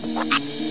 Ha ha ha!